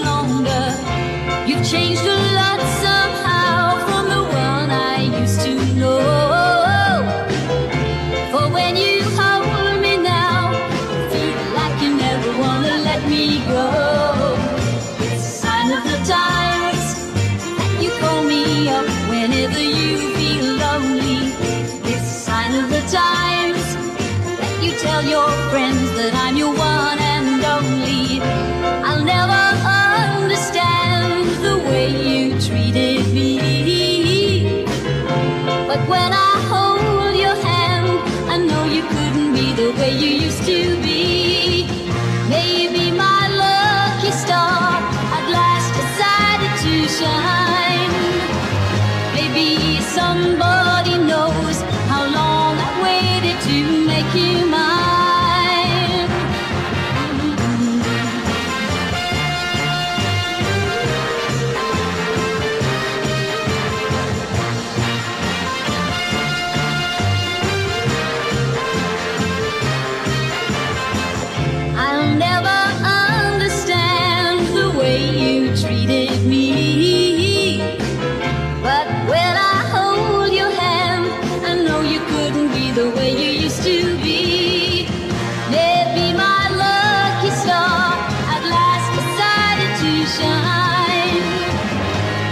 longer. You've changed a lot somehow from the one I used to know. For when you hold me now, I feel like you never wanna let me go. It's a sign of the times that you call me up whenever you feel lonely. It's a sign of the times that you tell your friends that I'm your one and only. Maybe somebody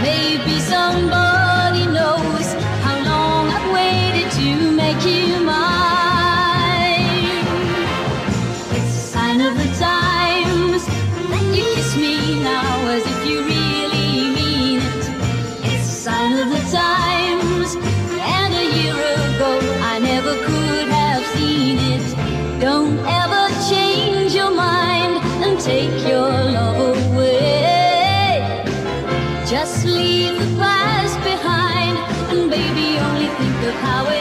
Maybe somebody knows how long I've waited to make you mine. It's a sign of the times that you kiss me now as if you really mean it. It's a sign of the times, and a year ago I never could have seen it. Don't ever change your mind and take your love away. Just leave the past behind. And baby only think of how it